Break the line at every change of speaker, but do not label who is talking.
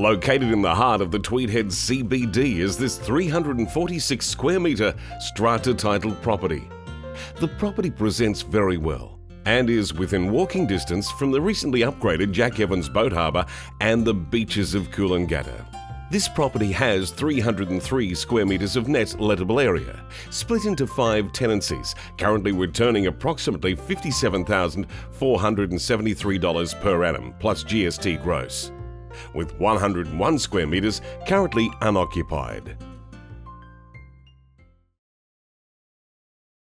Located in the heart of the Tweed Head CBD is this 346 square metre strata titled property. The property presents very well and is within walking distance from the recently upgraded Jack Evans Boat Harbour and the beaches of Coolangatta. This property has 303 square metres of net lettable area, split into five tenancies, currently returning approximately $57,473 per annum plus GST gross, with 101 square metres currently unoccupied.